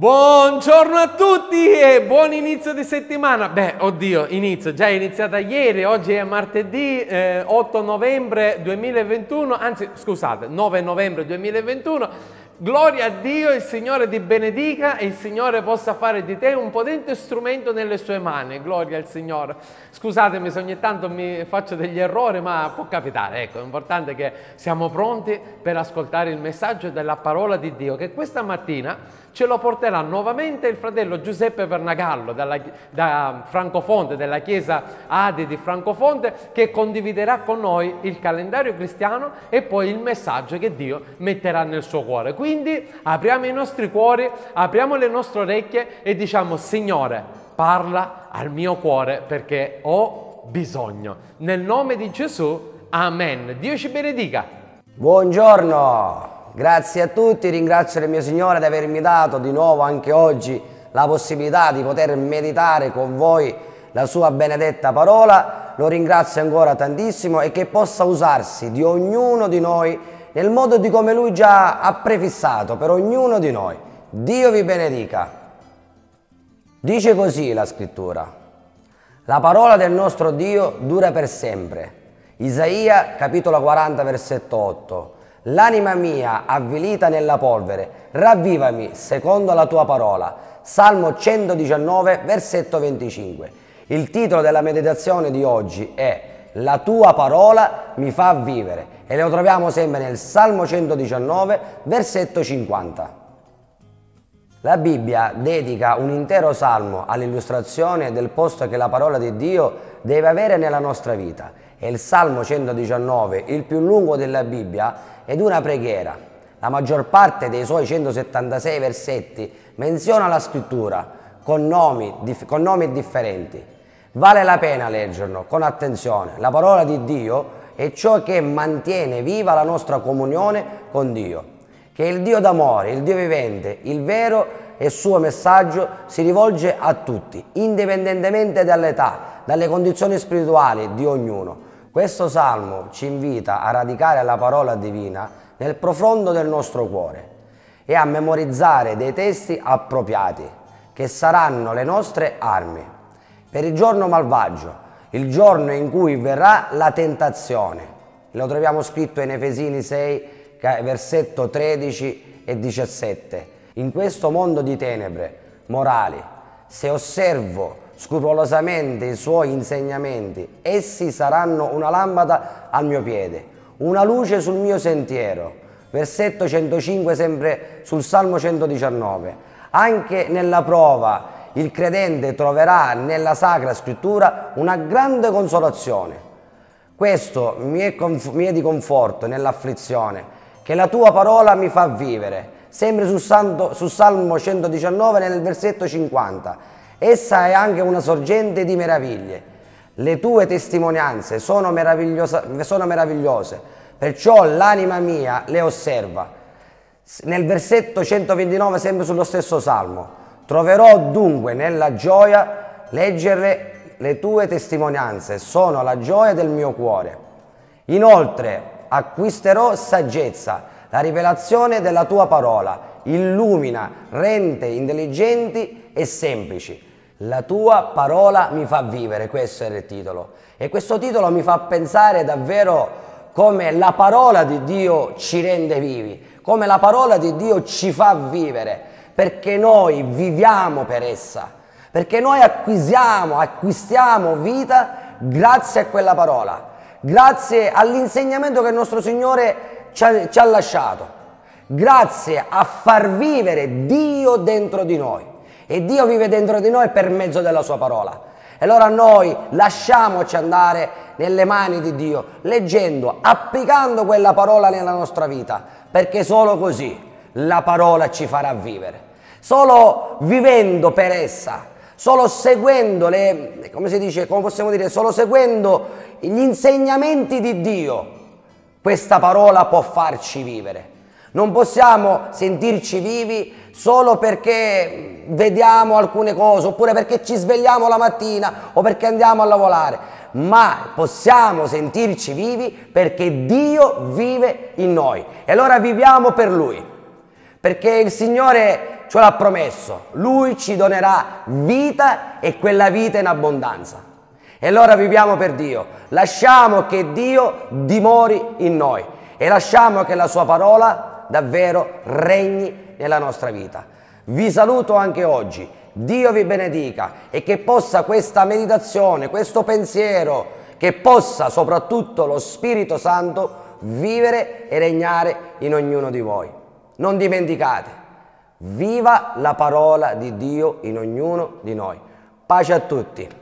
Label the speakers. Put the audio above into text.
Speaker 1: Buongiorno a tutti e buon inizio di settimana. Beh, oddio, inizio, già è iniziata ieri, oggi è martedì eh, 8 novembre 2021, anzi scusate, 9 novembre 2021. Gloria a Dio, il Signore ti benedica e il Signore possa fare di te un potente strumento nelle sue mani. Gloria al Signore. Scusatemi se ogni tanto mi faccio degli errori, ma può capitare. Ecco, è che siamo pronti per ascoltare il messaggio della parola di Dio, che questa mattina ce lo porterà nuovamente il fratello Giuseppe Vernagallo dalla, da Francofonte, della chiesa Adi di Francofonte, che condividerà con noi il calendario cristiano e poi il messaggio che Dio metterà nel suo cuore. Quindi apriamo i nostri cuori, apriamo le nostre orecchie e diciamo Signore, parla al mio cuore perché ho bisogno. Nel nome di Gesù, Amen. Dio ci benedica.
Speaker 2: Buongiorno. Grazie a tutti, ringrazio il mio Signore di avermi dato di nuovo anche oggi la possibilità di poter meditare con voi la sua benedetta parola, lo ringrazio ancora tantissimo e che possa usarsi di ognuno di noi nel modo di come lui già ha prefissato per ognuno di noi. Dio vi benedica. Dice così la scrittura. La parola del nostro Dio dura per sempre. Isaia capitolo 40 versetto 8. L'anima mia avvilita nella polvere, ravvivami secondo la tua parola. Salmo 119, versetto 25. Il titolo della meditazione di oggi è La tua parola mi fa vivere e lo troviamo sempre nel Salmo 119, versetto 50. La Bibbia dedica un intero salmo all'illustrazione del posto che la parola di Dio deve avere nella nostra vita. E il Salmo 119, il più lungo della Bibbia, ed una preghiera. La maggior parte dei suoi 176 versetti menziona la scrittura con nomi, con nomi differenti. Vale la pena leggerlo con attenzione. La parola di Dio è ciò che mantiene viva la nostra comunione con Dio, che il Dio d'amore, il Dio vivente, il vero e il suo messaggio si rivolge a tutti, indipendentemente dall'età, dalle condizioni spirituali di ognuno. Questo salmo ci invita a radicare la parola divina nel profondo del nostro cuore e a memorizzare dei testi appropriati che saranno le nostre armi per il giorno malvagio, il giorno in cui verrà la tentazione. Lo troviamo scritto in Efesini 6, versetto 13 e 17. In questo mondo di tenebre morali, se osservo scrupolosamente i suoi insegnamenti, essi saranno una lampada al mio piede, una luce sul mio sentiero. Versetto 105 sempre sul Salmo 119. Anche nella prova il credente troverà nella Sacra Scrittura una grande consolazione. Questo mi è, mi è di conforto nell'afflizione, che la tua parola mi fa vivere. Sempre sul, Salmo 119 nel versetto 50 Essa è anche una sorgente di meraviglie. Le tue testimonianze sono, sono meravigliose, perciò l'anima mia le osserva. Nel versetto 129, sempre sullo stesso salmo, troverò dunque nella gioia leggere le tue testimonianze, sono la gioia del mio cuore. Inoltre acquisterò saggezza, la rivelazione della tua parola, illumina, rende intelligenti e semplici. La tua parola mi fa vivere, questo era il titolo. E questo titolo mi fa pensare davvero come la parola di Dio ci rende vivi, come la parola di Dio ci fa vivere, perché noi viviamo per essa, perché noi acquisiamo, acquistiamo vita grazie a quella parola, grazie all'insegnamento che il nostro Signore ci ha, ci ha lasciato, grazie a far vivere Dio dentro di noi. E Dio vive dentro di noi per mezzo della sua parola. E allora noi lasciamoci andare nelle mani di Dio, leggendo, applicando quella parola nella nostra vita, perché solo così la parola ci farà vivere. Solo vivendo per essa, solo seguendo le, come si dice, come possiamo dire, solo seguendo gli insegnamenti di Dio, questa parola può farci vivere. Non possiamo sentirci vivi solo perché vediamo alcune cose oppure perché ci svegliamo la mattina o perché andiamo a lavorare, ma possiamo sentirci vivi perché Dio vive in noi e allora viviamo per Lui. Perché il Signore ce l'ha promesso, Lui ci donerà vita e quella vita in abbondanza. E allora viviamo per Dio, lasciamo che Dio dimori in noi e lasciamo che la Sua parola davvero regni nella nostra vita. Vi saluto anche oggi, Dio vi benedica e che possa questa meditazione, questo pensiero, che possa soprattutto lo Spirito Santo vivere e regnare in ognuno di voi. Non dimenticate, viva la parola di Dio in ognuno di noi. Pace a tutti.